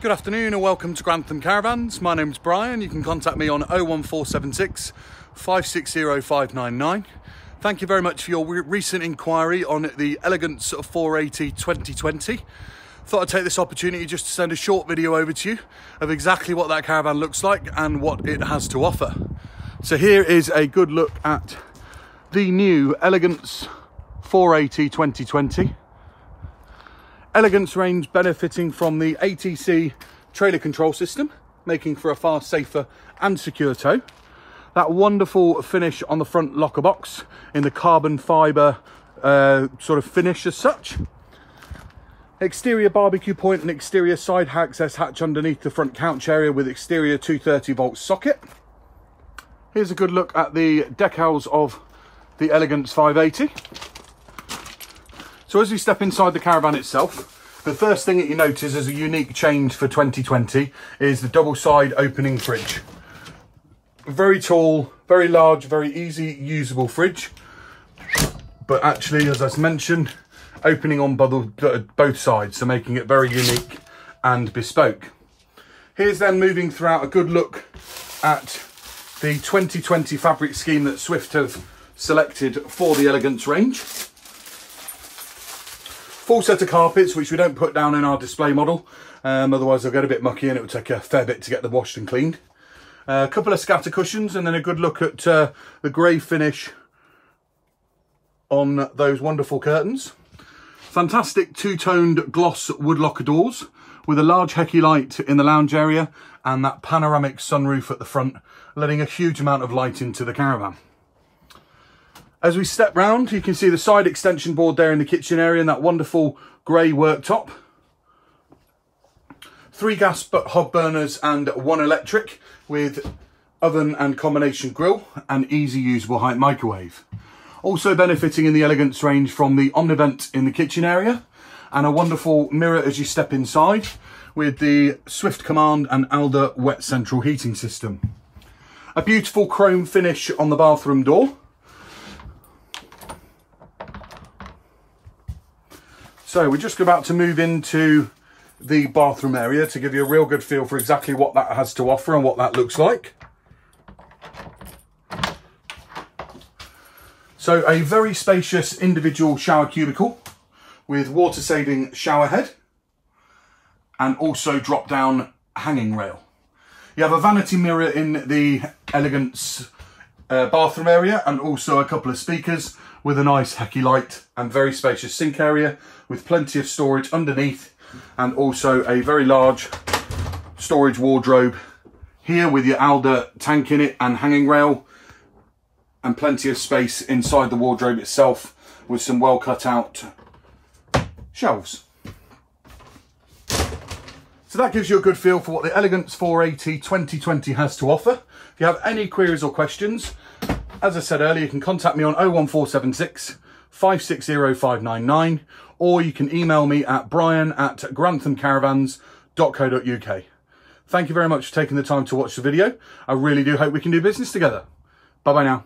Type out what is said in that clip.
Good afternoon and welcome to Grantham Caravans. My name's Brian. You can contact me on 01476 560 599. Thank you very much for your recent inquiry on the Elegance 480 2020. Thought I'd take this opportunity just to send a short video over to you of exactly what that caravan looks like and what it has to offer. So here is a good look at the new Elegance 480 2020. Elegance range benefiting from the ATC trailer control system, making for a far safer and secure tow. That wonderful finish on the front locker box in the carbon fibre uh, sort of finish as such. Exterior barbecue point and exterior side access hatch underneath the front couch area with exterior 230 volt socket. Here's a good look at the decals of the Elegance 580. So as we step inside the caravan itself, the first thing that you notice as a unique change for 2020 is the double side opening fridge. Very tall, very large, very easy usable fridge. But actually, as I mentioned, opening on both sides, so making it very unique and bespoke. Here's then moving throughout a good look at the 2020 fabric scheme that Swift have selected for the Elegance range full set of carpets, which we don't put down in our display model. Um, otherwise they'll get a bit mucky and it would take a fair bit to get them washed and cleaned. Uh, a couple of scatter cushions and then a good look at uh, the grey finish on those wonderful curtains. Fantastic two-toned gloss wood locker doors with a large Heki light in the lounge area and that panoramic sunroof at the front, letting a huge amount of light into the caravan. As we step round, you can see the side extension board there in the kitchen area and that wonderful grey worktop. Three gas hob burners and one electric with oven and combination grill and easy usable height microwave. Also benefiting in the Elegance range from the Omnivent in the kitchen area and a wonderful mirror as you step inside with the Swift Command and Alde wet central heating system. A beautiful chrome finish on the bathroom door So we're just about to move into the bathroom area to give you a real good feel for exactly what that has to offer and what that looks like. So a very spacious individual shower cubicle with water saving shower head and also drop down hanging rail. You have a vanity mirror in the Elegance uh, bathroom area and also a couple of speakers with a nice Heki light and very spacious sink area with plenty of storage underneath and also a very large storage wardrobe here with your Alde tank in it and hanging rail and plenty of space inside the wardrobe itself with some well cut out shelves. So that gives you a good feel for what the Elegance 480 2020 has to offer. If you have any queries or questions, as I said earlier, you can contact me on 01476 560 599 or you can email me at brian at granthamcaravans.co.uk. Thank you very much for taking the time to watch the video. I really do hope we can do business together. Bye bye now.